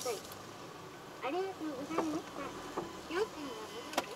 さい。ありがとうございました